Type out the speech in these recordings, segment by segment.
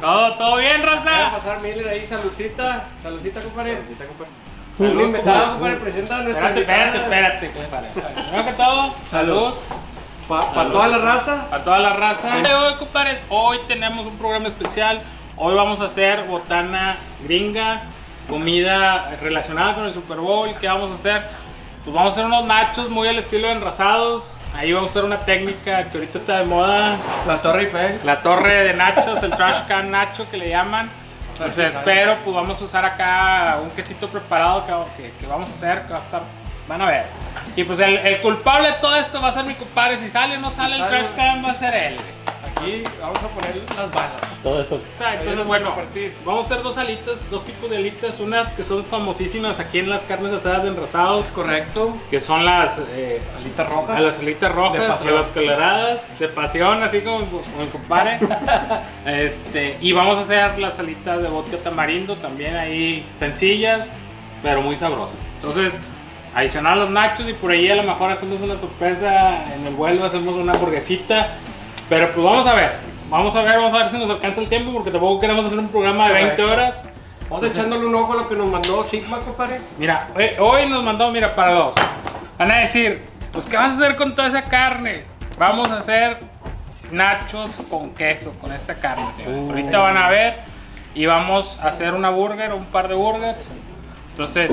Todo, todo bien, Va a raza. pasar Miller ahí, saludcita. Saludcita, compadre. Saludcita, compadre. Salud, invitado, compadre. Presenta a nuestra Espérate, espérate, espérate, compadre. Primero que todo, salud Para toda la raza. a toda la raza. Hoy, compadres, hoy tenemos un programa especial. Hoy vamos a hacer botana gringa, comida relacionada con el Super Bowl. ¿Qué vamos a hacer? Pues vamos a hacer unos nachos muy al estilo de enrasados. Ahí vamos a hacer una técnica que ahorita está de moda. La Torre Eiffel. La torre de nachos, el trash can nacho que le llaman. Entonces, pero pues vamos a usar acá un quesito preparado que, que- que vamos a hacer, que va a estar, van a ver. Y pues el, el culpable de todo esto va a ser mi compadre. Si sale o no sale el sale, trash can, va a ser él. Aquí vamos a poner las balas. Todo esto. O sea, entonces, bueno, vamos a partir. vamos a hacer dos alitas, dos tipos de alitas. Unas que son famosísimas aquí en las carnes asadas de enrasados, Correcto. que son las eh, Alitas rojas. A las alitas De rojas, a las coloradas, de pasión, así como, como el compadre. este, y vamos a hacer las alitas de vodka tamarindo, también ahí sencillas, pero muy sabrosas. Entonces, adicionar los nachos y por ahí a lo mejor hacemos una sorpresa en el vuelo, hacemos una hamburguesita. Pero pues vamos a ver, vamos a ver, vamos a ver si nos alcanza el tiempo, porque tampoco queremos hacer un programa de 20 Correcto. horas. Vamos echándole un ojo a lo que nos mandó Sigma, compadre. Mira, hoy, hoy nos mandó, mira, para dos. Van a decir, pues, ¿qué vas a hacer con toda esa carne? Vamos a hacer nachos con queso, con esta carne, señores. Uh. Ahorita van a ver y vamos a hacer una burger, un par de burgers. Entonces,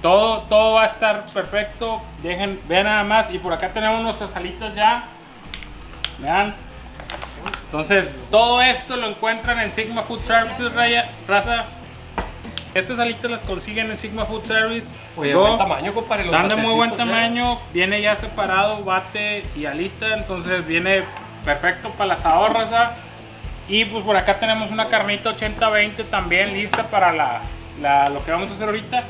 todo, todo va a estar perfecto. Dejen, vean nada más. Y por acá tenemos nuestras alitas ya. Vean. Entonces, todo esto lo encuentran en Sigma Food Services, raya- raza. Estas alitas las consiguen en Sigma Food Service. Oye, Yo- buen tamaño, compadre. están de muy buen ¿eh? tamaño, viene ya separado bate y alita, entonces viene perfecto para la asador, raza. Y pues por acá tenemos una carnita 80-20 también lista para la, la- lo que vamos a hacer ahorita.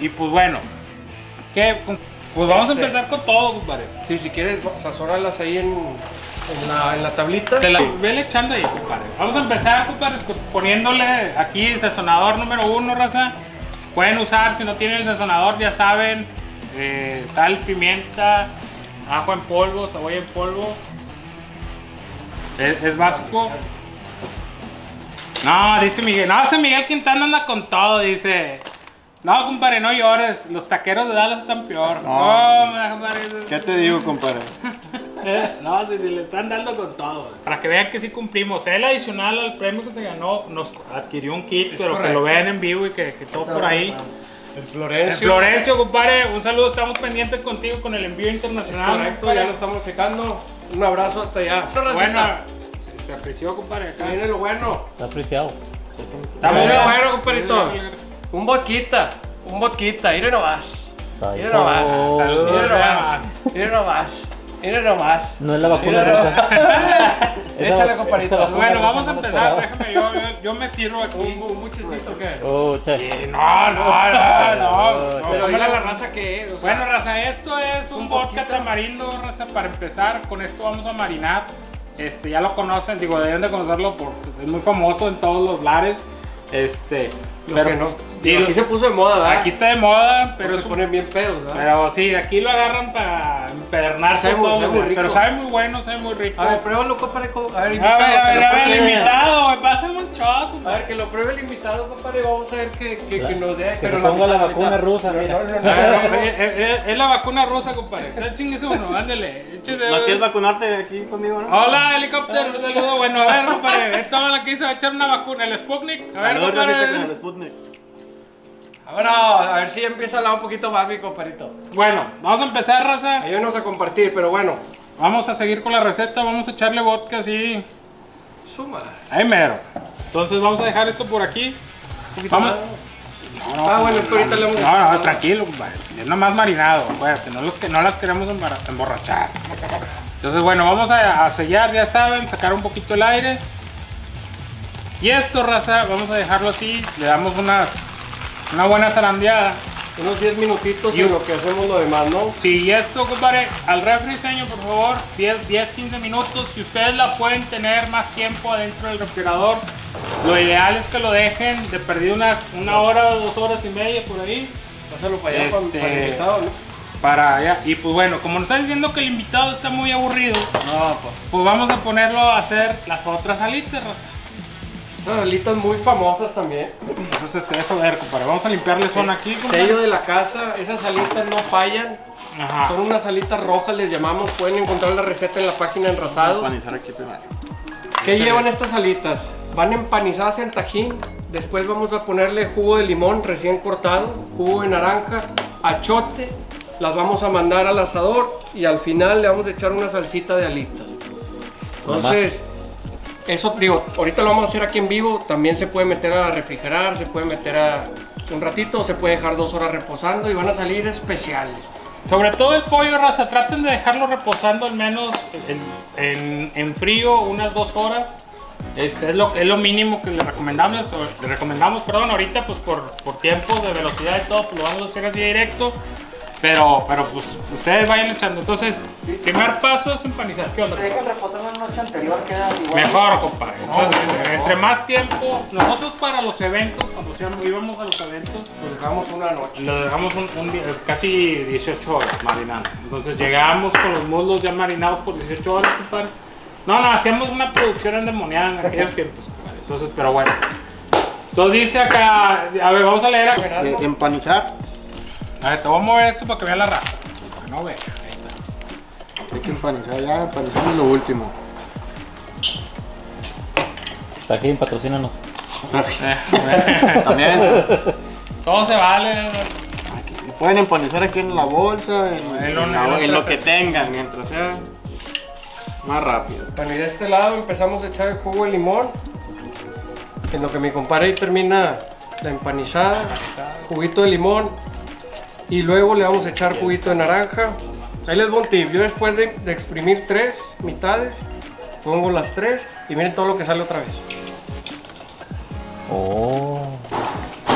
Y pues bueno, ¿qué? Pues vamos a Este- empezar con todo, compadre. Sí, si quieres, sazónalas ahí en, en, la, en la tablita. Te la vele echando ahí, compadre. Vamos a empezar, compadre, poniéndole aquí el sazonador número uno, raza. Pueden usar, si no tienen el sazonador, ya saben, eh, sal, pimienta, ajo en polvo, cebolla en polvo. Es, es básico. No, dice Miguel. No, ese Miguel Quintana anda con todo, dice. No, compadre, no llores. Los taqueros de Dallas están peor. No. No, compadre. ¿Qué te digo, compadre? Eh, No, si, si le están dando con todo. Para que vean que sí cumplimos. Él adicional al premio que se ganó, nos adquirió un kit, Es pero que lo vean en vivo y que, que todo por ahí. El Eh, Florencio. Florencio, compadre, un saludo. Estamos pendientes contigo con el envío Es internacional. correcto, compadre. ya lo estamos checando. Un abrazo hasta allá. Bueno, se, se apreció, compadre. Acá. Viene lo bueno. Está apreciado. Está Viene bueno. lo bueno, compadritos. Un vodquita. Un vodquita. Mire nomás. Mire nomás. Saludos, Mire nomás. nomás. Mire nomás. Mire nomás. No es la vacuna Mira, rusa. Échale, vacuna Bueno, vamos a empezar. Déjame, yo, yo, yo me sirvo aquí. Un, un muchachito que. Oh, che. Y No, no, no, no. no, Pero la raza que es. o sea, Bueno, raza, esto es un, Un vodka tamarindo, raza, para empezar. Con esto vamos a marinar. Este, ya lo conocen, digo, deben de conocerlo porque es muy famoso en todos los lares. Este, los que no. Y aquí lo- se puso de moda, ¿verdad? aquí está de moda, pero pero se ponen bien pedos, ¿verdad? pero sí, aquí lo agarran para empedernarse Sabe muy- todo, sabe muy rico. pero sabe muy bueno, sabe muy rico. A ver, pruébalo, compadre. co- A ver, a ver, invitado. a ver, a ver, el invitado, un shot, A compadre. ver, que lo pruebe el invitado, compadre. Vamos a ver que, que, que nos dé. Que pero se ponga la vacuna rusa, No, mira. no, no, no, A ver, no, no. es, la vacuna rusa, compadre. Ya chingues uno, ándale. échese- ¿No quieres vacunarte aquí conmigo, no? Hola, helicóptero, un saludo. Bueno, a ver, compadre, esta la que hizo echar una vacuna, el Sputnik. A ver, con el compadre. Sputnik. Vámonos, a ver si empieza a hablar un poquito más, mi compadrito. Bueno, vamos a empezar, raza. Ayúdenos a compartir, pero bueno. Vamos a seguir con la receta, vamos a echarle vodka así. Suma. Ahí mero. Entonces vamos a dejar esto por aquí. Vamos. No, no, Ah, bueno, es que ahorita le hemos- No, no, tranquilo. Es nomás marinado, acuérdate, no, los que, no las queremos emborrachar. Entonces, bueno, vamos a, a sellar, ya saben, sacar un poquito el aire. Y esto, raza, vamos a dejarlo así. Le damos unas, una buena zarandeada. Unos 10 minutitos Y lo que hacemos lo demás, ¿no? Sí, y esto, compadre, al refri, señor, por favor, 10, 10, 15 minutos. Si ustedes la pueden tener más tiempo adentro del refrigerador, lo ideal es que lo dejen de perdido unas una hora o dos horas y media por ahí. Pásalo para allá para- Este- para el invitado, ¿no? Para allá. Y pues bueno, como nos está diciendo que el invitado está muy aburrido, No, pues. pues vamos a ponerlo a hacer las otras alitas, Rosa. Esas alitas muy famosas también. Entonces te dejo ver, compadre. Vamos a limpiarle zona aquí, compadre. Sello de la casa, esas alitas no fallan. Ajá. Son unas alitas rojas, les llamamos. Pueden encontrar la receta en la página en Rosados. Empanizar aquí primero. ¿Qué Échale. llevan estas alitas? Van empanizadas en tajín. Después vamos a ponerle jugo de limón recién cortado, jugo de naranja, achote. Las vamos a mandar al asador y al final le vamos a echar una salsita de alitas. Entonces, eso digo, ahorita lo vamos a hacer aquí en vivo. También se puede meter a refrigerar, se puede meter a un ratito, se puede dejar dos horas reposando y van a salir especiales. Sobre todo el pollo, raza, traten de dejarlo reposando al menos en, en- frío unas dos horas. Este es lo, es lo mínimo que le recomendamos, le recomendamos, perdón, ahorita pues por, por tiempo de velocidad y todo, pues lo vamos a hacer así directo. Pero, pero pues ustedes vayan echando. Entonces, primer paso es empanizar. ¿Qué onda? Se dejan reposar la noche anterior, queda igual. Mejor, compadre. Entonces, entre más tiempo, nosotros para los eventos, cuando íbamos- íbamos a los eventos, Lo dejamos una noche. lo dejamos un, un casi 18 horas marinando. Entonces llegamos con los muslos ya marinados por 18 horas, compadre. No, no, hacíamos una producción endemoniada en aquellos tiempos, compadre. Entonces, pero bueno. Entonces dice acá, a ver, vamos a leer acá. Eh, empanizar. A ver, te voy a mover esto para que vean la raza. Para que no. Ahí está. Hay que empanizar ya, empanizar es lo último. Tajín, patrocínanos. También Todo se vale. pueden empanizar aquí en la bolsa, en, En lo- en la- en lo en lo que que tengan, mientras sea más rápido. Bueno, y de este lado empezamos a echar el jugo de limón. En lo que mi compadre ahí termina la empanizada, juguito de limón. Y luego le vamos a echar juguito de naranja. Ahí les voy un tip. Yo después de, de exprimir tres mitades, pongo las tres y miren todo lo que sale otra vez. Oh.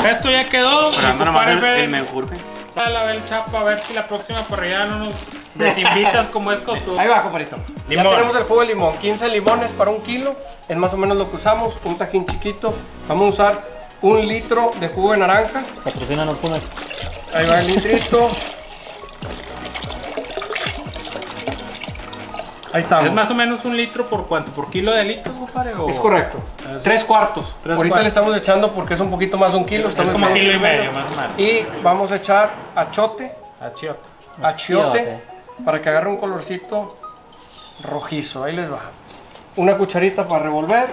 Esto ya quedó. Nomás compadre el, menjurje. Dale a ver el chapo, a ver si la próxima parrilla no nos desinvitas como es costumbre. Ahí va, compadrito. Ya tenemos el jugo de limón. 15 limones para un kilo. Es más o menos lo que usamos. Un tajín chiquito. Vamos a usar un litro de jugo de naranja. Patrocínanos, Funes. Ahí va el litrito. Ahí estamos. Es más o menos un litro por cuánto, por kilo de litros, compadre. o- Es correcto. Ah. Tres cuartos. Tres Ahorita cuartos. le estamos echando porque es un poquito más de un kilo. Es estamos como echando kilo y medio, más o menos. Y vamos a echar achote, Achiote. achiote, Achiote. para que agarre un colorcito rojizo. Ahí les va. Una cucharita para revolver.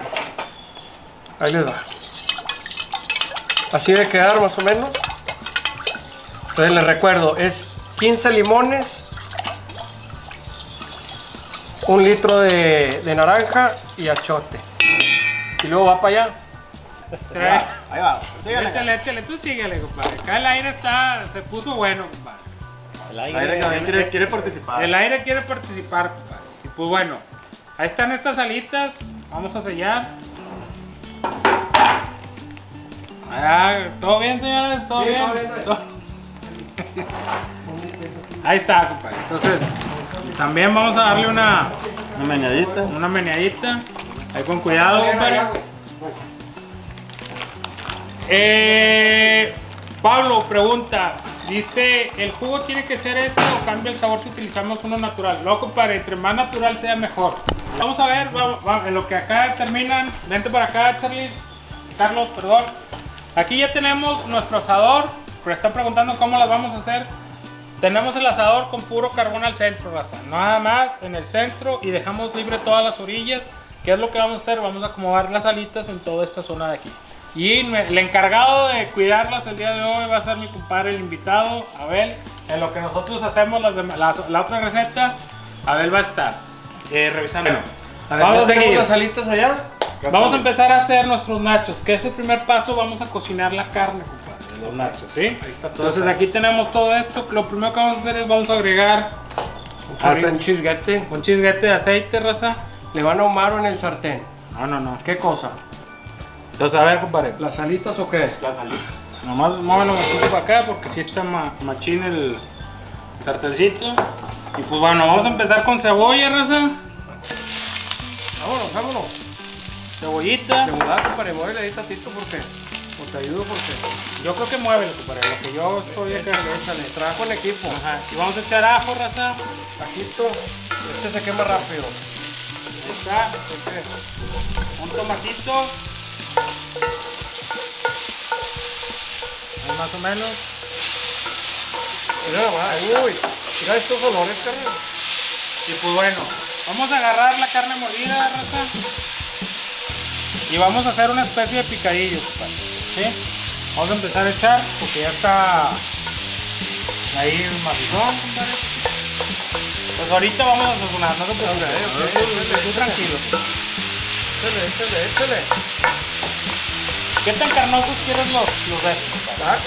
Ahí les va. Así debe quedar más o menos. Entonces les recuerdo, es 15 limones, un litro de, de naranja y achote. Y luego va para allá. Ahí va, ahí va. Échale, échale, tú síguele, compadre. Acá el aire está, se puso bueno, compadre. El El aire también quiere, quiere participar. El aire quiere participar, compadre. Y pues bueno, ahí están estas alitas. Vamos a sellar. Ah, ¿Todo bien, señores? ¿Todo Sí, bien? todo bien, Todo- Ahí está, compadre. Entonces, también vamos a darle una, Una meñadita. una meneadita. Ahí con cuidado, compadre. Eh, Pablo pregunta, dice, ¿el jugo tiene que ser este o cambia el sabor si utilizamos uno natural? No, compadre, entre más natural sea mejor. Vamos a ver, vamos, vamos, en lo que acá terminan, vente para acá, Charlie, Carlos, perdón. Aquí ya tenemos nuestro asador, están preguntando cómo las vamos a hacer. Tenemos el asador con puro carbón al centro, raza. Nada más en el centro y dejamos libre todas las orillas. ¿Qué es lo que vamos a hacer? Vamos a acomodar las alitas en toda esta zona de aquí. Y me- el encargado de cuidarlas el día de hoy va a ser mi compadre, el invitado, Abel. En lo que nosotros hacemos las dem- la, la otra receta, Abel va a estar eh, revisando. A ver, vamos a seguir. las alitas allá. Vamos a empezar a hacer nuestros nachos, que es el primer paso, vamos a cocinar la carne, de los nachos, ¿sí? Ahí está todo. Entonces aquí tenemos todo esto, lo primero que vamos a hacer es vamos a agregar Un chisguete. un chisguete de aceite, raza. Le van a ahumar en el sartén. No, no, no. ¿Qué cosa? Entonces, a ver, compadre. ¿Las alitas o qué? La salida. Nomás muévelo un para acá porque sí está ma- machín el sartencito. Y pues bueno, vamos a empezar con cebolla, raza. Vámonos, vámonos. Cebollita. Mudar, compadre, muévele ahí tantito porque. O te ayudo porque. Yo creo que muévelo, compadre, lo que yo estoy acá. Échale, trabajo en equipo. Ajá. Y vamos a echar ajo, raza. Ajito. Este se quema rápido. Ahí está. Un tomatito. Ahí más o menos. Mira uy, mira estos olores, carnal. Y pues bueno, vamos a agarrar la carne molida, raza. Y vamos a hacer una especie de picadillo, compadre. ¿Sí? Vamos a empezar a echar porque ya está ahí el macizón, compadre. Pues ahorita vamos a sazonar, no te preocupes. Tú tranquilo. Échale, échale, échale. ¿Qué tan carnosos quieres los, los de estos, compadre? Ah,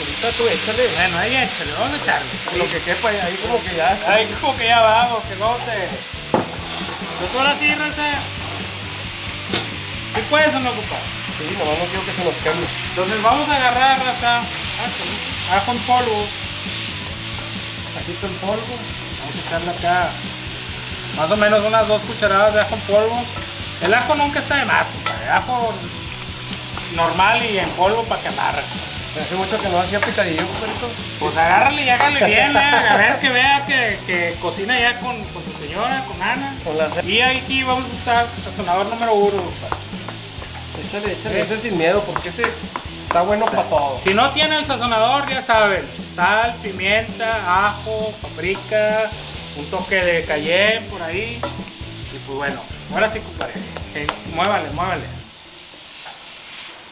ahorita tú échale. Bueno, ahí échale, vamos a echarle. Lo que quepa ahí como que ya. Ay, como que ya va, porque luego te... Pues ahora sí, raza. ¿Sí puedes o no, compadre? Sí, nomás no quiero que se nos queme. Entonces vamos a agarrar, raza, ajo en polvo, ajito en polvo, vamos a echarle acá más o menos unas dos cucharadas de ajo en polvo. El ajo nunca está de más, compadre. ajo normal y en polvo para que amarre. Hace mucho que no hacía picadillo, compadrito. Pues agárrale y hágale bien, eh, a ver que vea que, que cocina ya con, con su señora, con Ana. Con la Y aquí vamos a usar sazonador número uno, compadre. Échale, échale. Ese sin miedo, porque ese está bueno para todo. Si no tiene el sazonador, ya saben, sal, pimienta, ajo, paprika, un toque de cayenne por ahí. Y pues bueno, ahora sí, compadre. Eh, muévale, muévale.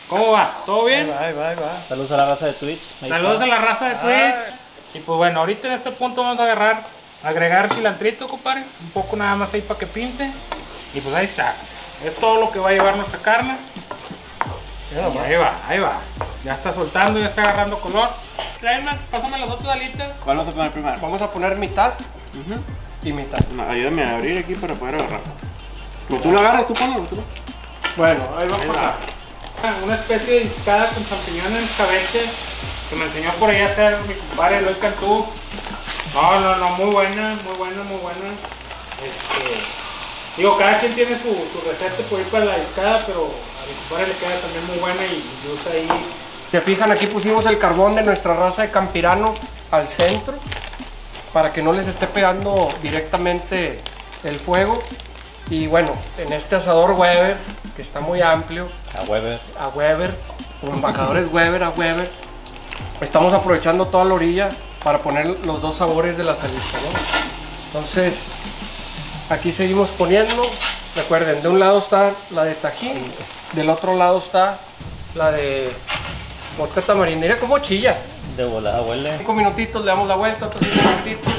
¿Cómo va? ¿Todo Ahí bien? va, ahí va, ahí va. Saludos a la raza de Twitch. Ahí Saludos a la raza de Twitch. Y pues bueno, ahorita en este punto vamos a agarrar, agregar cilantrito, compadre. Un poco nada más ahí para que pinte. Y pues ahí está. Es todo lo que va a llevar nuestra carne. Ahí va, ahí va. Ya está soltando, ya está agarrando color. Tráeme, pásame las otras alitas. ¿Cuál vas a poner primero? Vamos a poner mitad y mitad. No, ayúdame a abrir aquí para poder agarrar. ¿O tú lo agarras? ¿Tú ponlo? ¿Tú? Bueno, ahí va va. acá. Una especie de discada con champiñón en escabeche que me enseñó por ahí a hacer mi compadre Eloy Cantú. No, no, no, muy buena, muy buena, muy buena. Este, digo, cada quien tiene su, su receta por ir para la discada, pero mi compadre le queda también muy buena y, usa ahí. Se fijan, aquí pusimos el carbón de nuestra raza de campirano al centro para que no les esté pegando directamente el fuego. Y bueno, en este asador Weber, que está muy amplio, A Weber. a Weber, como embajadores Weber a Weber, estamos aprovechando toda la orilla para poner los dos sabores de la salita, ¿no? Entonces, aquí seguimos poniendo, recuerden, de un lado está la de tajín, del otro lado está la de vodka tamarindo. Mira cómo chilla. De volada huele. Cinco minutitos, le damos la vuelta, otros cinco minutitos.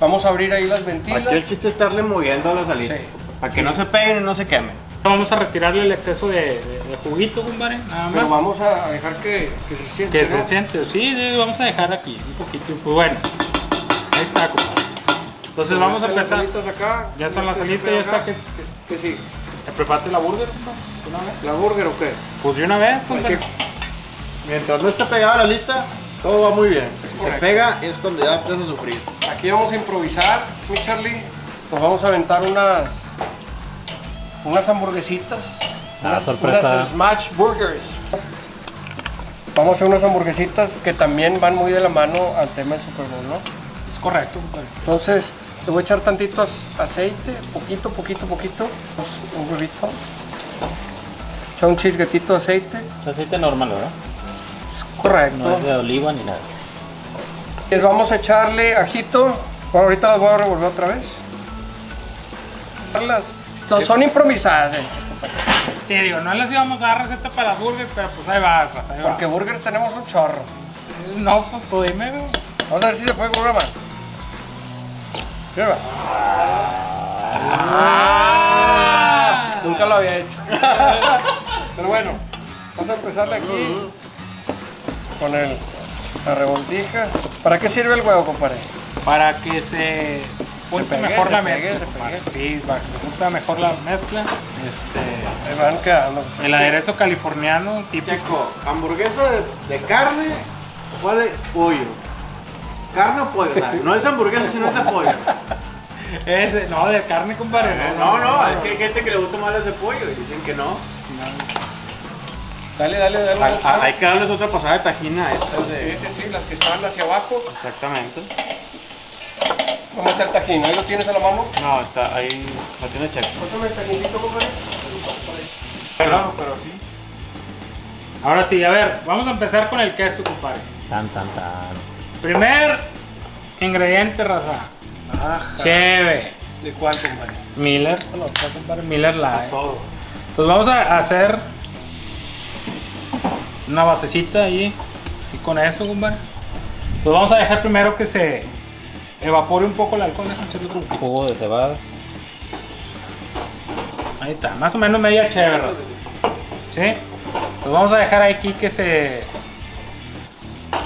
Vamos a abrir ahí las ventilas. Aquí el chiste es estarle moviendo a las alitas. Sí. Para que no se peguen y no se quemen. Vamos a retirarle el exceso de, de- de juguito, compadre, nada Pero más. vamos a dejar que, que se siente. Que ¿no? se siente, sí, sí, vamos a dejar aquí un poquito. Pues bueno, ahí está, compadre. Entonces vamos a Están las empezar. acá. Ya están las Este, alitas, ya está. acá. Que, ¿Qué, qué sigue? ¿Te preparaste la burger, una vez? ¿La burger o qué? Pues de una vez, que- Mientras no esté pegada la alita, todo va muy bien. Si se pega es cuando ya empieza a sufrir. Aquí vamos a improvisar, mi Charlie. Nos vamos a aventar unas unas hamburguesitas. Ah, unas, sorpresa. unas smash burgers. Vamos a hacer unas hamburguesitas que también van muy de la mano al tema del Super Bowl, ¿no? Es correcto, compadre. Entonces, le voy a echar tantito aceite, poquito, poquito, poquito. Un huevito. Echar un chisguetito de aceite. Es aceite normal, ¿verdad? Correcto. No es de oliva ni nada. Les vamos a echarle ajito. Bueno, ahorita las voy a revolver otra vez. Las- esto- son improvisadas, eh, Te digo, no les íbamos a dar receta para las burgers, pero pues ahí va, pues ahí va. porque burgers tenemos un chorro. No, pues tú dime. Vamos a ver si se puede con Ah. Nunca lo había hecho. Pero bueno, vamos a empezarle aquí con el, la revoltija. ¿Para qué sirve el huevo, compadre? Para que se junte mejor se la pegue, mezcla. se pegue. Sí, para que se junte mejor la mezcla. Este, Ahí van quedando. el aderezo californiano típico. Checo, hamburguesa de, de carne o de pollo. ¿Carne o pollo? O sea, no es hamburguesa, sino es de pollo. No, de carne, compadre. No, no, es que hay gente que le gusta más las de pollo y dicen que no. Dale, dale, dale. Hay, hay que darles otra pasada de tajina a estas Sí, de... sí, sí, las que estaban hacia abajo. Exactamente. ¿Cómo está el tajín? ¿Ahí lo tienes a la mano? No, está ahí, la tiene checo. Pásame el tajincito, compadre. Claro, pero sí. Ahora sí, a ver, vamos a empezar con el queso, compadre. Tan, tan, tan. Primer ingrediente, raza. Cheve. ¿De cuál, compadre? Miller, Miller Light. Todo. Pues vamos a hacer una basecita ahí. Y con eso, compadre. Pues vamos a dejar primero que se evapore un poco el alcohol. Déjame echarle otro poquito. Jugo de cebada. Ahí está, más o menos media chévere. ¿Sí? Pues vamos a dejar aquí que se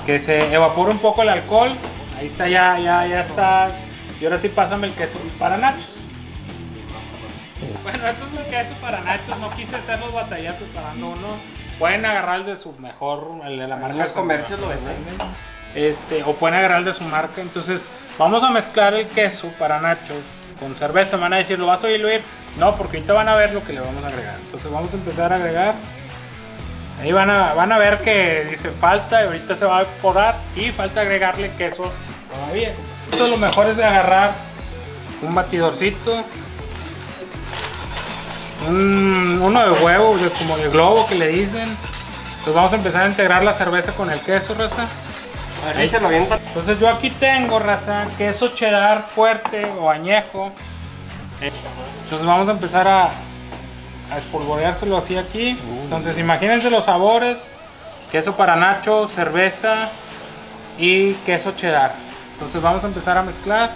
que se evapore un poco el alcohol. Ahí está, ya, ya, ya está. Y ahora sí pásame el queso para nachos. Bueno, esto es el queso para nachos. No quise hacer los batallazos preparando uno. Pueden agarrar el de su mejor, el de la marca. los comercios lo venden. Este, o pueden agarrar el de su marca. Entonces, vamos a mezclar el queso para nachos con cerveza. Me van a decir, ¿lo vas a diluir? No, porque ahorita van a ver lo que le vamos a agregar. Entonces, vamos a empezar a agregar. Ahí van a, van a ver que dice falta y ahorita se va a evaporar y falta agregarle queso todavía. Esto lo mejor es agarrar un batidorcito, un- uno de huevo, de- como de globo que le dicen. Entonces vamos a empezar a integrar la cerveza con el queso, raza. Ahí se lo avienta. Entonces yo aquí tengo, raza, queso cheddar fuerte o añejo. Entonces vamos a empezar a, a espolvoreárselo así aquí. Entonces imagínense los sabores. Queso para nacho, cerveza y queso cheddar. Entonces vamos a empezar a mezclar.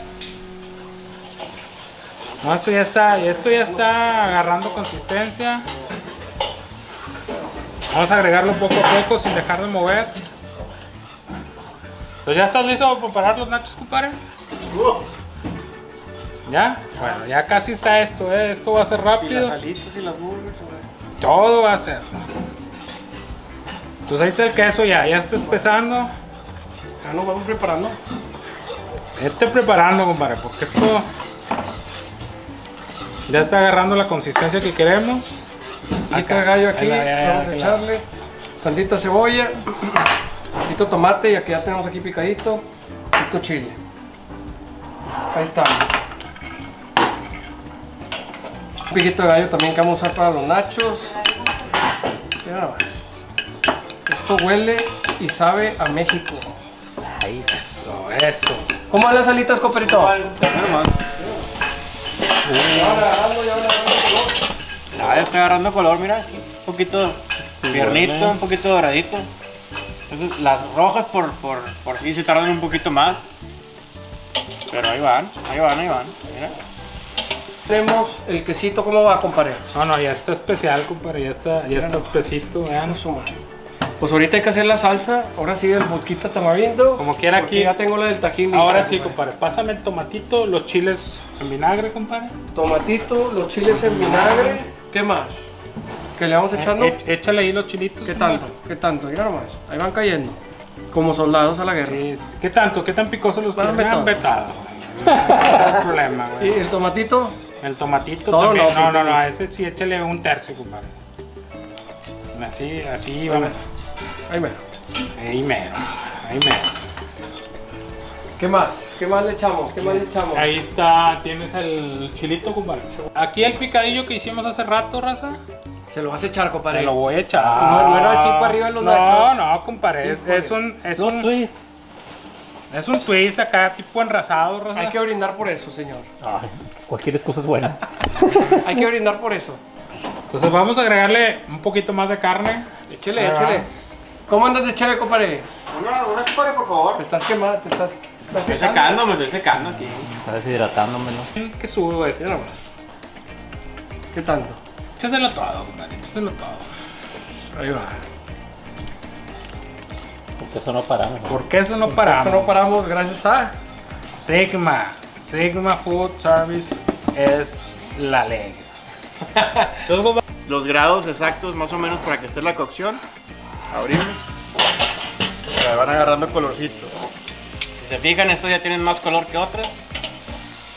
No, esto ya está, esto ya está agarrando consistencia. Vamos a agregarlo poco a poco sin dejar de mover. Pues ya estás listo para preparar los nachos, compadre. ¿Ya? Bueno, ya casi está esto, ¿eh? Esto va a ser Y las rápido. alitas y las burgers. Todo va a ser. Entonces ahí está el queso ya, ya está empezando. Ya nos vamos preparando. Esté preparando, compadre, porque esto ya está agarrando la consistencia que queremos. Acá gallo aquí, Ahí la- ya, ya, vamos a echarle tantita cebolla, poquito tomate y aquí ya tenemos aquí picadito, poquito chile. Ahí está. Un piquito de gallo también que vamos a usar para los nachos. Mira nada más. Esto huele y sabe a México. Ahí. Eso, eso. ¿Cómo van las alitas, coperito? Ah, ya está agarrando color, mira. Un poquito piernito, un poquito doradito. Entonces, las rojas por, por, por sí se tardan un poquito más. Pero ahí van, ahí van, ahí van. Mira. Tenemos el quesito, ¿cómo va, compadre? No, no, ya está especial, compadre, ya está, ya está espesito, vean. Pues ahorita hay que hacer la salsa, ahora sí el vodquita tamarindo. Como quiera aquí. Ya tengo la del tajín. Ahora sí, compadre, pásame el tomatito, los chiles en vinagre, compadre. Tomatito, los chiles en vinagre. ¿Qué más? ¿Que le vamos echando? Eh, échale ahí los chilitos. ¿Qué tanto? ¿Qué tanto? Mira nomás. Ahí van cayendo. Como soldados a la guerra. Sí. ¿Qué tanto? ¿Qué tan picosos los Dame quieren? todo. vetado. No hay problema, Y güey. el tomatito, El tomatito Todo también. no, No, no, no, a ese sí échale un tercio, compadre. Así, así vamos. ahí mero. Ahí mero, ahí mero. ¿Qué más? ¿Qué más le echamos? ¿Qué más le echamos? Ahí está, tienes el chilito, compadre. Aquí el picadillo que hicimos hace rato, raza. Se lo vas a echar, compadre. Se lo voy a echar. No, no era así para arriba de los no, nachos. No, compadre, es, es un, es Los un, twist. Es un twist acá, tipo enrasado. Hay que brindar por eso, señor. Ay, cualquier excusa es buena. Hay que brindar por eso. Entonces vamos a agregarle un poquito más de carne. Échele, va. échele. ¿Cómo andas de cheve, compadre? Una, una chupare, por favor. Te estás quemando, te estás, te estás Estoy secando. me estoy secando aquí. Está deshidratándome, ¿no? Que subo. Mira nomás. ¿Qué tanto? Échaselo todo, compadre, échaselo todo. Ahí va. Porque eso no paramos. ¿no? ¿Por qué eso no Eso paramos? no paramos gracias a... Sigma, Sigma Food Service es la ley. Los grados exactos, más o menos, para que esté la cocción. Abrimos. Ya van agarrando colorcito. Si se fijan, estos ya tienen más color que otras.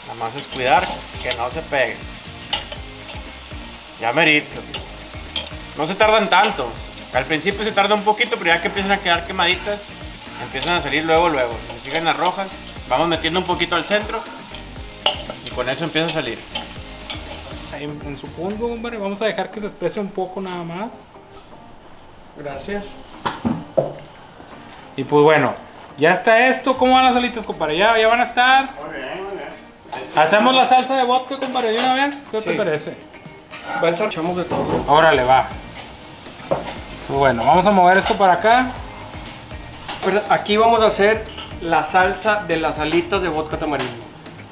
Nada más es cuidar que no se peguen. Ya merito. No se tardan tanto. Al principio se tarda un poquito, pero ya que empiezan a quedar quemaditas, empiezan a salir luego, luego. Si se fijan las rojas, vamos metiendo un poquito al centro y con eso empieza a salir. en, en su punto, compadre, vamos a dejar que se espese un poco nada más. Gracias. Y pues bueno, ya está esto. ¿Cómo van las alitas, compadre? ¿Ya, ya van a estar? Muy bien, muy bien. ¿Hacemos la salsa de vodka, compadre, de una vez? ¿Qué te parece? Echamos de todo. Órale, va. Pues bueno, vamos a mover esto para acá. Pero aquí vamos a hacer la salsa de las alitas de vodka tamarindo.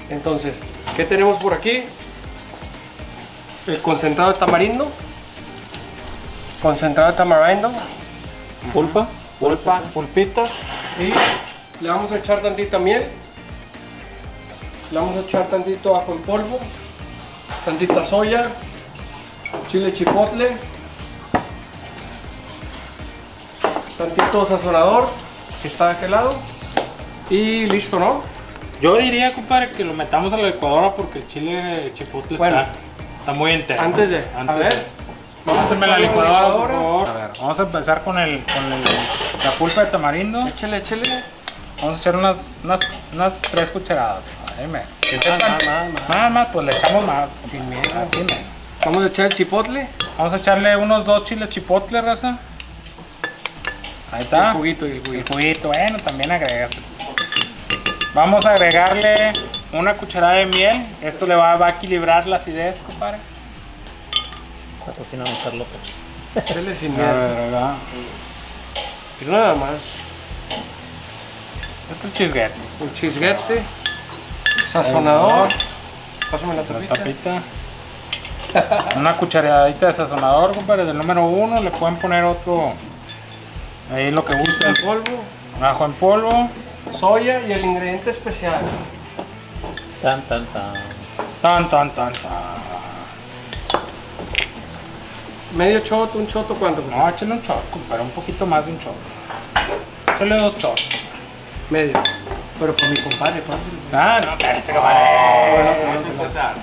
Entonces, ¿qué tenemos por aquí? El concentrado de tamarindo. Concentrado de tamarindo. Pulpa. Pulpa, pulpita. Y le vamos a echar tantita miel. Le vamos a echar tantito ajo en polvo. Tantita soya. Chile chipotle. Tantito sazonador que está de aquel lado. Y listo, ¿no? Yo diría, compadre, que lo metamos a la licuadora porque el chile chipotle Bueno. está, está muy entero. Antes de. Antes a ver. de- Vamos a hacerme la la licuadora, por licuadora. favor. A ver, vamos a empezar con, el, con el- la pulpa de tamarindo. Échale, échale. Vamos a echar unas, unas, unas tres cucharadas. Ay, me. Que Más, sepan. más. Más, más, pues le echamos más. Sin miedo. Así, me. Vamos a echar el chipotle. Vamos a echarle unos dos chiles chipotle, raza. Ahí está. El juguito y el El juguito. bueno, también agregas. Vamos a agregarle una cucharada de miel. Esto le va, va a equilibrar la acidez, compadre. La cocina no está loca. Échale sin A ¿verdad? Y nada más. Este es el chisguete. Un chisguete. Sazonador. Pásame la La tapita. tapita. Una cucharadita de sazonador, compadre, del número uno. Le pueden poner otro. Ahí lo que gusten. El polvo. Ajo en polvo. Soya y el ingrediente especial. Tan, tan, tan. Tan, tan, tan, tan. Medio choto, un choto, ¿cuánto? No, échale un shot, compadre, un poquito más de un shot. Échale dos shots. Medio. Pero para mi compadre, ¿cuánto? Ah, no, espérate, compadre. Vamos a empezar.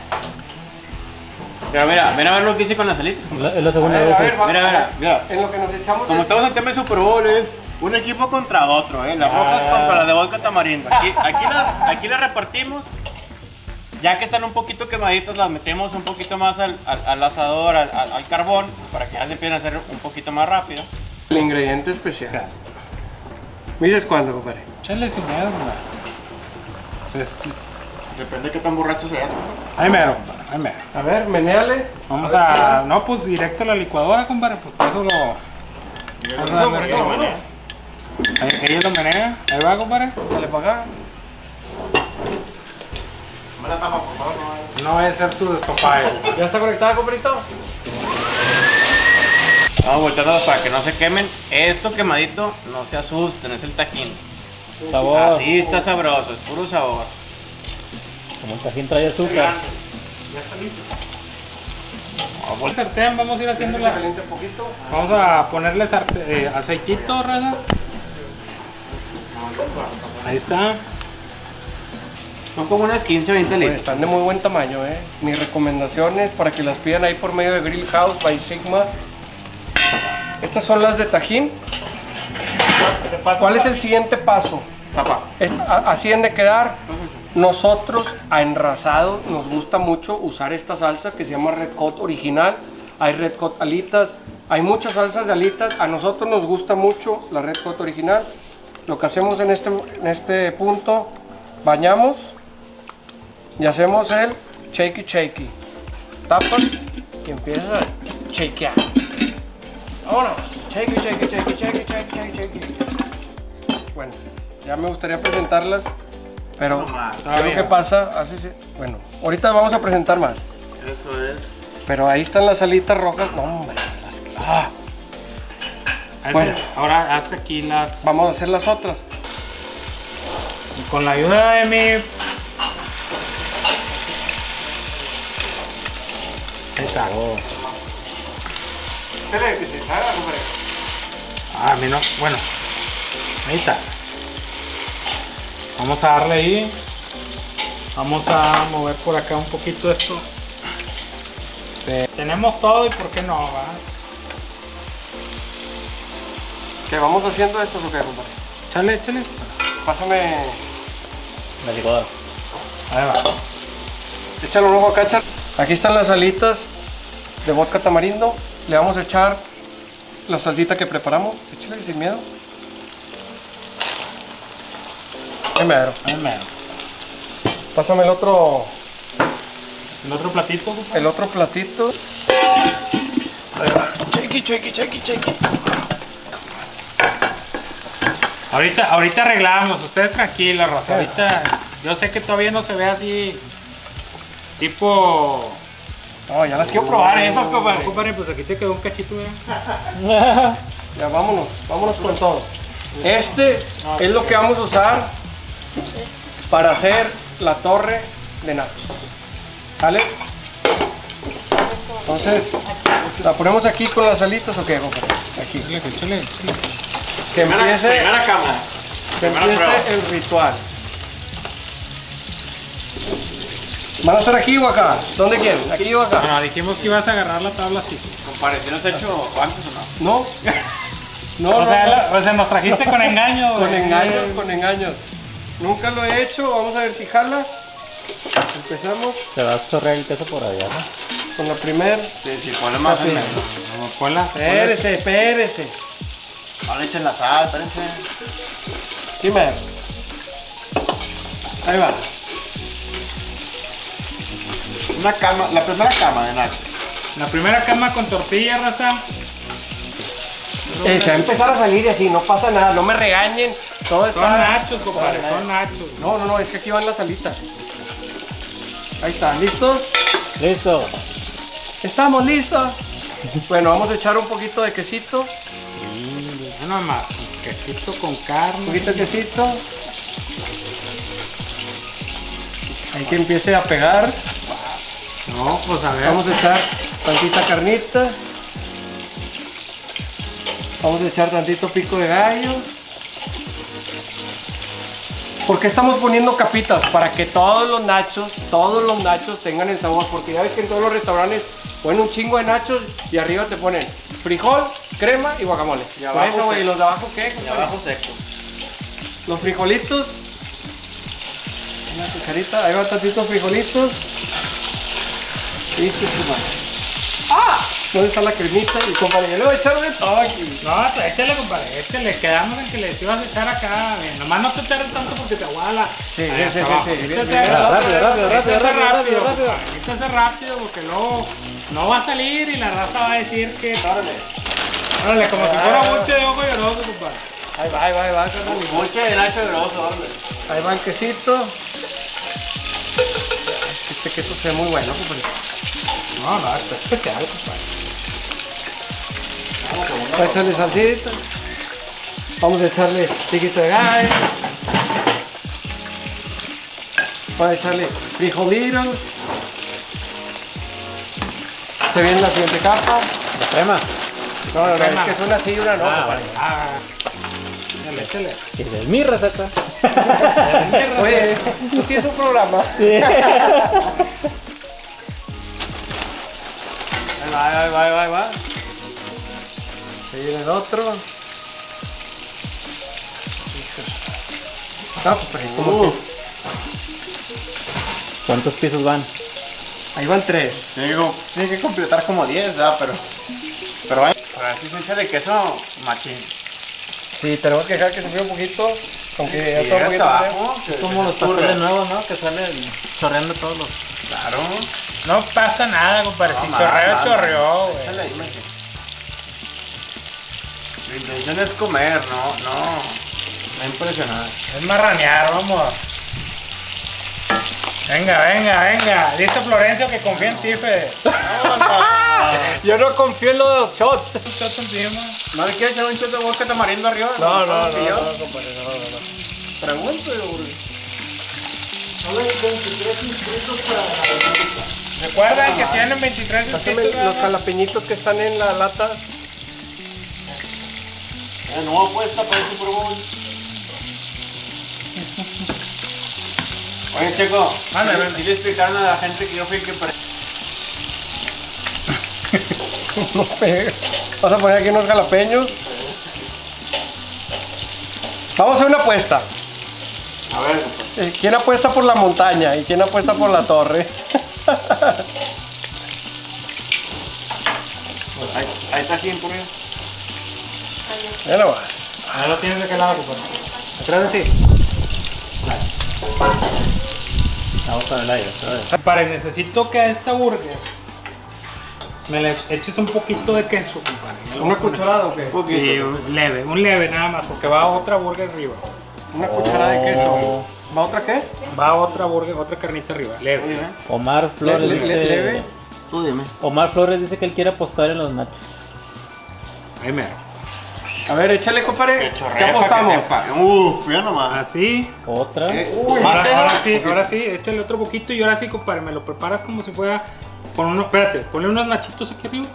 Pero mira, ven a ver lo que hice con las alitas. Es la- Es la segunda vez Mira, mira, mira. En lo que nos echamos. Como estamos en tema de Super Bowl, es un equipo contra otro, ¿eh? Las Ah. rocas contra las de vodka tamarindo. Aquí, aquí, las, aquí las repartimos. Ya que están un poquito quemaditas, las metemos un poquito más al, al- al asador, al, al- al carbón, para que ya se empiecen a hacer un poquito más rápido. El ingrediente especial. ¿Me dices cuándo, compadre? Échale sin miedo, compadre. Depende de qué tan borracho seas. ahí mero, ahí mero. A ver, meneale. Vamos A. No, pues directo a la licuadora, compadre, pues por eso lo. Vamos eso, por eso lo menea. Ahí, ella lo menea. Ahí va, compadre. Sale para acá. No vaya a ser tu despapayo. ¿Ya está conectada, compadrito? Vamos a para que no se quemen. Esto quemadito, no se asusten, es el tajín. Sabor. Así está sabroso, es puro sabor. Como el tajín trae azúcar. El sartén, vamos a ir haciendo la. Vamos a ponerle sarte- eh, aceitito, raza. Ahí está. Son como unas 15 o 20 Pues litros. están de muy buen tamaño, ¿eh? Mis recomendaciones para que las pidan ahí por medio de Grill House by Sigma. Estas son las de Tajín. ¿Cuál es el siguiente paso? Papá. Así han de quedar. Nosotros, a enrasados, nos gusta mucho usar esta salsa que se llama Red Hot original. Hay Red Hot alitas, hay muchas salsas de alitas. A nosotros nos gusta mucho la Red Hot original. Lo que hacemos en este, en este punto, bañamos y hacemos el shaky shaky. Tapas y empiezas a shakear. Ahora, shaky shaky shaky shaky shaky shaky. Bueno, ya me gustaría presentarlas, pero No más, ¿qué es lo que pasa? Así se- bueno, ahorita vamos a presentar más. Eso es. Pero ahí están las alitas rojas. No, hombre, las que- ah, Bueno. Ahora hasta aquí las. vamos a hacer las otras. Y con la ayuda de mi. Ahí está. Ah, a mí no. Bueno, ahí está. Vamos a darle ahí. Vamos a mover por acá un poquito esto. Sí. Tenemos todo y por qué no, va. ¿Qué vamos haciendo esto o qué, compadre? Échale, échale. Pásame, La licuadora. Ahí va. échale un ojo acá, Char. Aquí están las alitas de vodka tamarindo. Le vamos a echar la salsita que preparamos. Échale sin miedo. Qué mero. Ahí mero. Pásame el otro, El otro platito, el otro platito. Ahí. Chequi, chequi, chequi, chequi. Ahorita, ahorita arreglamos, ustedes tranquilos, Rosa. Ahorita, yo sé que todavía no se ve así, tipo... No, ya las quiero probar esas, compadre. Compadre, pues aquí te quedó un cachito, ¿verdad? Ya vámonos, vámonos con todo. Este es lo que vamos a usar para hacer la torre de nachos. ¿Sale? Entonces, ¿la ponemos aquí con las alitas o qué, compadre? Aquí. Que empiece, Primera cámara. que empiece el ritual. ¿Van a estar aquí o acá? ¿Dónde quieren? ¿Aquí o acá? No, dijimos que ibas a agarrar la tabla así. Compadre, ¿sí lo has hecho antes o no? ¿No? No, o, no, sea, no. la- o sea, nos trajiste con engaño. Con engaños, con engaños. Nunca lo he hecho, vamos a ver si jala. Empezamos Se va a chorrear el queso por allá, ¿no? con la primera. Sí, sí, ponle más medio. No, ponla, Espérese, espérese. Le echen la sal, espérense. Primero. Ahí va. Una cama, la primera cama de Nacho. La primera cama con tortilla, raza. Eh, se va a empezar a salir y así, no pasa nada, no me regañen. Todo Son nachos, compadre, son nachos. No, no, no, es que aquí van las alitas. Ahí está, ¿listos? Listo. Estamos listos. Bueno, vamos a echar un poquito de quesito. Ya nada más, quesito con Un carne. poquito de quesito. Ahí que empiece a pegar. No, pues a ver. Vamos a echar tantita carnita. Vamos a echar tantito pico de gallo. ¿Por qué estamos poniendo capitas? Para que todos los nachos, todos los nachos tengan el sabor. Porque ya ves que en todos los restaurantes ponen un chingo de nachos y arriba te ponen frijol, crema y guacamole. Y abajo eso, güey. ¿los de abajo qué? Y abajo seco. Los frijolitos. Una cucharita, ahí va tantito frijolitos. Listo, compadre. ¡Ah! ¿Dónde está la cremita? Y compadre, yo le voy a echar de todo aquí. No, pues échale, compadre, échale. Quedamos en que le ibas a echar acá. bien. Nomás no te tardes tanto porque te aguala. Sí, Ahí sí, sí, abajo. sí. Rápido, rápido, rápido, rápido, rápido, rápido. ahorita se rápido porque luego no va a salir y la raza va a decir que. Órale. Órale, como si fuera mucho de ojo lloroso, compadre. Ahí va, ahí va, ahí va. Mucho de Nacho grosso, órale. Ahí va el quesito. Es que este queso se ve muy bueno, compadre. No, no, está especial, compadre. Vamos a echarle salsita. Vamos a echarle piquito de gallo. Vamos a echarle frijolitos. Se viene la siguiente capa. La crema. No, no, es Crema. que es una sí y una no, Ah, compadre. Ah, échale, échale. Sí, es mi receta. Oye, tú tienes un programa. Ahí va, ahí va, ahí va, ahí va. Se viene el otro. No, pues como que- ¿Cuántos pisos van? Ahí van tres. Digo, tiene que completar como 10, ¿verdad? Pero. Pero vaya. Pero así se echa de queso machín. Sí, tenemos que dejar que se fríe un poquito. Aunque ya Y está un poquito abajo. que Como los pasteles nuevos, ¿no? Que salen chorreando todos los... Claro. No pasa nada, compadre. No, si chorreo, chorreó, güey. La intención es comer, no, no. No impresionar. Es marranear, vamos. Venga, venga, venga. Dice Florencio que confía en ti, Fede. Yo no confío en lo de los shots. Un shot encima. ¿No le quieres echar un shot de vodka tamarindo arriba? No, no, no, ¿Lo que yo? no, compadre, no, no, no. Pregunto, yo, güey. Recuerden que tienen 23 Pásame inscritos. los jalapeñitos que están en la lata. Eh, no apuesta para el Super Bowl. Oye, Checo, dile- mande. dile explicaron a la gente que yo fui el que pre- No pega. Vamos a poner aquí unos jalapeños. Vamos a hacer una apuesta. A ver, Eh, ¿Quién apuesta por la montaña y quién apuesta por la torre? ahí, ahí está aquí por ahí. Ya lo vas. Ahí lo tienes de qué lado, compadre. Atrás de ti. Vamos con el aire. Compadre, necesito que a esta burger me le eches un poquito de queso, compadre. Ya ¿Una cucharada o qué? Sí, un leve, un leve nada más, porque va otra burger arriba. Una cucharada de queso. ¿Va otra qué? Va otra burger, otra carnita arriba, leve. dime. Omar Flores Le- le- dice. leve. Tú dime. Omar Flores dice que él quiere apostar en los nachos. Ahí mero. A ver, échale, compadre. ¿Qué apostamos? sepa. Uf, ya nomás. Así. Otra. Eh, Ahora, mátelo. ahora sí, ahora sí, échale otro poquito y ahora sí, compadre, me lo preparas como si fuera con unos, espérate, ponle unos nachitos aquí arriba.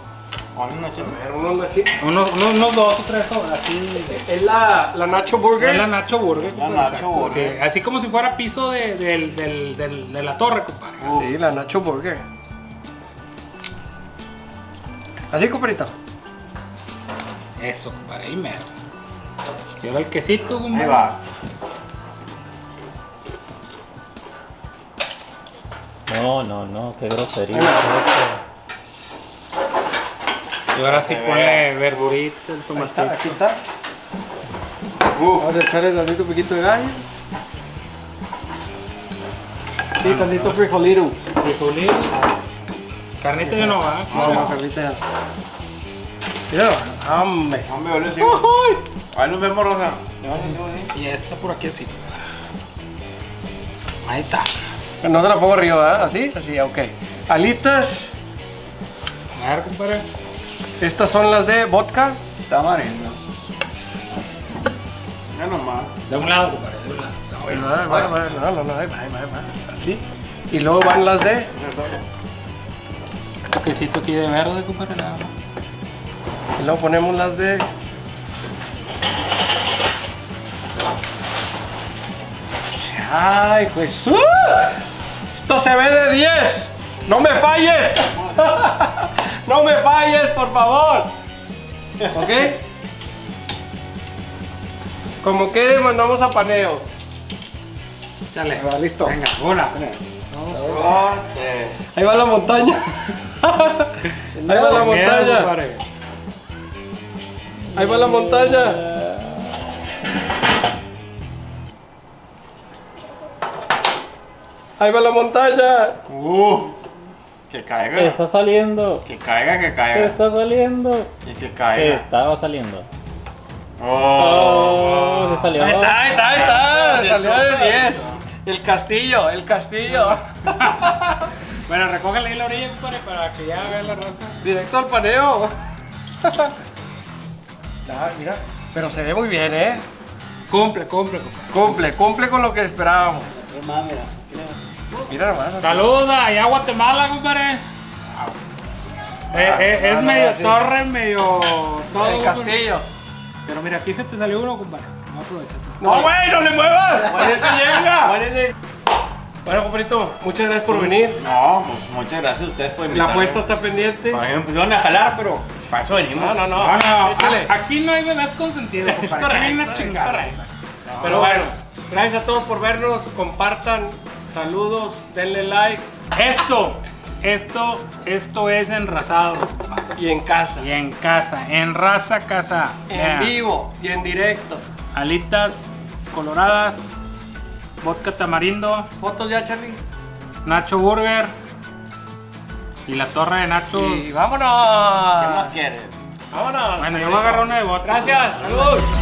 Chela. A ver, unos así. Unos, unos, unos dos o tres, así. Es la, la Nacho Burger. Es la Nacho Burger, La Nacho exacto, Burger. sí, así como si fuera piso de, del- del- del- de la torre, compadre. así. Sí, la Nacho Burger. Así, compadrito. Eso, compadre, ahí mero. Y ahora el quesito, Ahí compadre. va. No, no, no, qué grosería. Ahí va. Y ahora sí ve. verdurita, el Ahí está, aquí está. Vamos a echarle tantito poquito de gallo. Sí, tantito frijolito. Frijolito. Carnita ya no va. No, no, Carlita ya. Mira, hombre. Hombre, yo le sigo. Ahí nos vemos, Rosa. Y esta por aquí así. Ahí está. No se la pongo arriba, ¿verdad? ¿Así? Así, ok. Alitas. A ver, compadre. Estas son las de vodka. Tamarindo. Ya nomás. De un lado, compadre, de un lado. No, no, no, no, no, no, ahí va, ahí va, ahí va. Así. Y luego van las de. Un quesito aquí de verde, compadre, nada más. Y luego ponemos las de. ¡Ay, pues! ¡uh! ¡Esto se ve de 10! ¡No me falles! ¡No me falles, por favor! ¿Ok? Como quede, mandamos a paneo. Chale. Va, listo. Venga, una. Rote. Ahí va la montaña. Ahí va la montaña. Ahí va la montaña. Ahí va la montaña. Uf. Que caiga. Está saliendo. Que caiga, que caiga. Está saliendo. Y que caiga. Estaba saliendo. Oh. Oh, se salió. Ahí está, ahí está, ahí está. Salió de bien. 10. El castillo, el castillo. Bueno, recógele ahí la orilla, para que ya vea la raza. Directo al paneo. Mira. Pero se ve muy bien, ¿eh? Cumple, cumple, compadre. Cumple, cumple con lo que esperábamos. Mira nomás. así. Saludos allá a Guatemala, compadre. Eh, eh, es ah, medio sí. torre, medio todo. El castillo. Pero mira, aquí se te salió uno, compadre. No aprovecha. No, güey, no le muevas. ¿Cuál es llega? Bueno, compadrito, muchas gracias por venir. No, pues muchas gracias a ustedes por La invitarme. apuesta está pendiente. Para mí me pusieron a jalar, pero para eso venimos. No, no, no. Aquí no hay bebés consentidos, Es correcto, es chingada. correcto. Pero bueno, gracias a todos por vernos. Compartan. Saludos, denle like. Esto, esto, esto es enrasado. Y en casa. Y en casa, en raza casa. En vivo y en directo. Alitas coloradas, vodka tamarindo, Fotos ya, Charlie. Nacho Burger y la torre de nachos. Y vámonos. ¿Qué más quieres? Vámonos. Bueno, yo voy a agarrar una de vodka. Gracias. Salud.